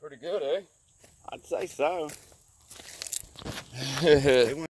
Pretty good, eh? I'd say so.